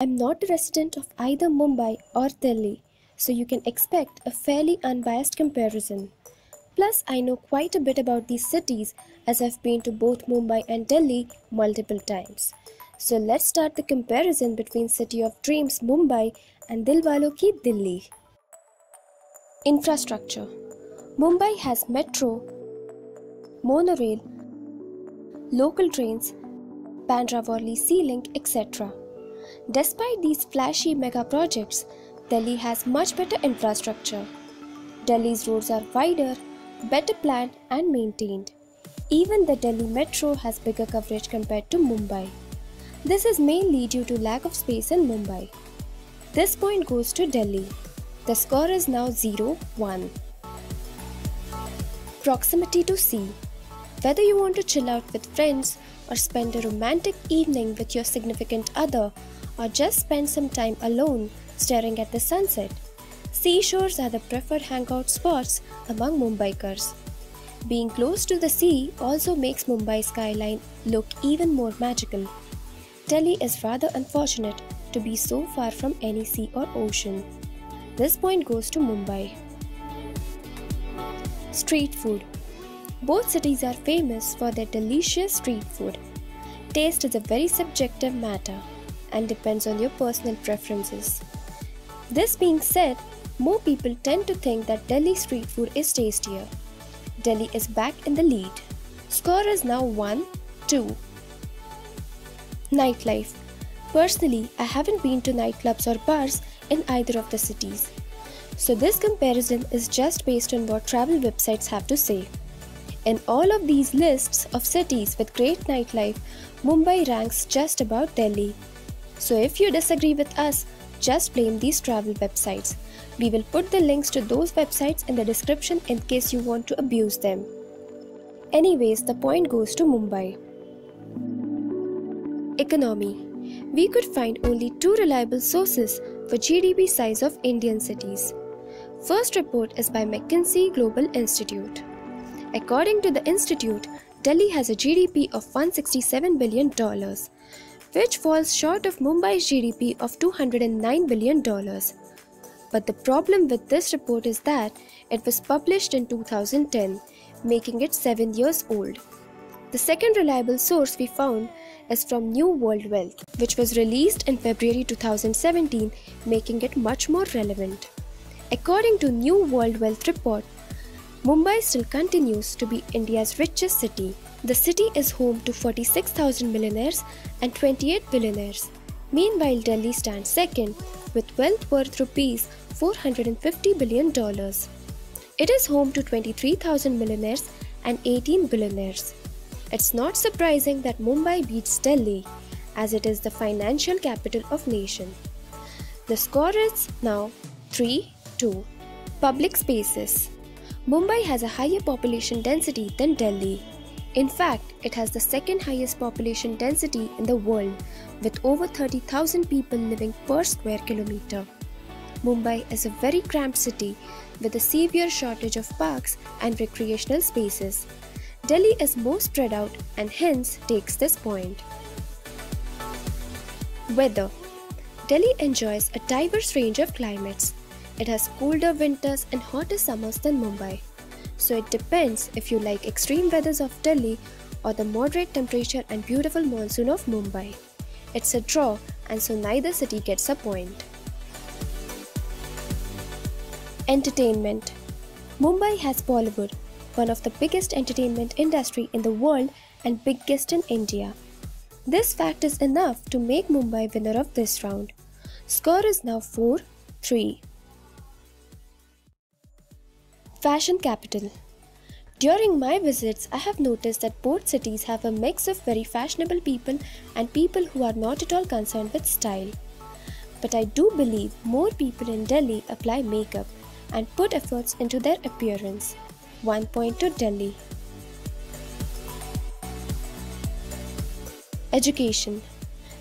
I'm not a resident of either Mumbai or Delhi, so you can expect a fairly unbiased comparison. Plus, I know quite a bit about these cities as I've been to both Mumbai and Delhi multiple times. So let's start the comparison between City of Dreams Mumbai and Dilwalo Ki Delhi. Infrastructure Mumbai has metro, monorail, local trains, Bandra Worli Sea Link, etc. Despite these flashy mega projects, Delhi has much better infrastructure. Delhi's roads are wider, better planned and maintained. Even the Delhi metro has bigger coverage compared to Mumbai. This is mainly due to lack of space in Mumbai. This point goes to Delhi. The score is now 0-1. Proximity to sea. Whether you want to chill out with friends or spend a romantic evening with your significant other or just spend some time alone staring at the sunset, seashores are the preferred hangout spots among Mumbaikars. Being close to the sea also makes Mumbai skyline look even more magical. Delhi is rather unfortunate to be so far from any sea or ocean. This point goes to Mumbai. Street food. Both cities are famous for their delicious street food. Taste is a very subjective matter and depends on your personal preferences. This being said, more people tend to think that Delhi street food is tastier. Delhi is back in the lead. Score is now 1 2. Nightlife. Personally, I haven't been to nightclubs or bars in either of the cities. So, this comparison is just based on what travel websites have to say. In all of these lists of cities with great nightlife, Mumbai ranks just about Delhi. So, if you disagree with us, just blame these travel websites. We will put the links to those websites in the description in case you want to abuse them. Anyways, the point goes to Mumbai. Economy We could find only two reliable sources for GDP size of Indian cities. First report is by McKinsey Global Institute. According to the institute, Delhi has a GDP of $167 billion, which falls short of Mumbai's GDP of $209 billion. But the problem with this report is that it was published in 2010, making it 7 years old. The second reliable source we found is from New World Wealth, which was released in February 2017, making it much more relevant. According to New World Wealth report, Mumbai still continues to be India's richest city. The city is home to 46,000 millionaires and 28 billionaires. Meanwhile, Delhi stands second with wealth worth rupees 450 billion dollars. It is home to 23,000 millionaires and 18 billionaires. It's not surprising that Mumbai beats Delhi as it is the financial capital of nation. The score is now 3-2. Public spaces. Mumbai has a higher population density than Delhi. In fact, it has the second highest population density in the world with over 30,000 people living per square kilometer. Mumbai is a very cramped city with a severe shortage of parks and recreational spaces. Delhi is more spread out and hence takes this point. Weather Delhi enjoys a diverse range of climates. It has colder winters and hotter summers than Mumbai. So it depends if you like extreme weathers of Delhi or the moderate temperature and beautiful monsoon of Mumbai. It's a draw and so neither city gets a point. Entertainment Mumbai has Bollywood, one of the biggest entertainment industry in the world and biggest in India. This fact is enough to make Mumbai winner of this round. Score is now 4-3. Fashion capital. During my visits, I have noticed that both cities have a mix of very fashionable people and people who are not at all concerned with style. But I do believe more people in Delhi apply makeup and put efforts into their appearance. One point to Delhi. Education.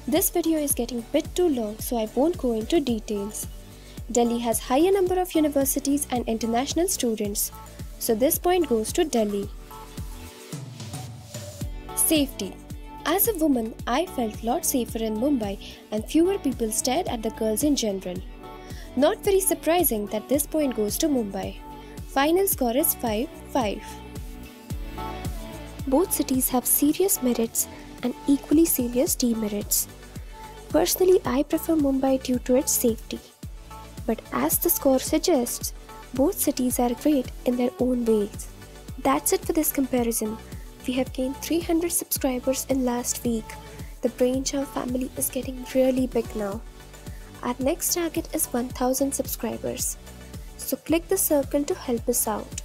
This video is getting bit too long so I won't go into details. Delhi has higher number of universities and international students, so this point goes to Delhi. Safety. As a woman, I felt lot safer in Mumbai and fewer people stared at the girls in general. Not very surprising that this point goes to Mumbai. Final score is 5 5. Both cities have serious merits and equally serious demerits. Personally, I prefer Mumbai due to its safety. But as the score suggests, both cities are great in their own ways. That's it for this comparison. We have gained 300 subscribers in last week. The Brain Chow family is getting really big now. Our next target is 1000 subscribers. So click the circle to help us out.